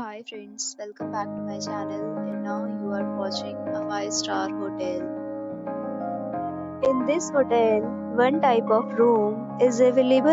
Hi friends, welcome back to my channel and now you are watching a 5 star hotel. In this hotel, one type of room is available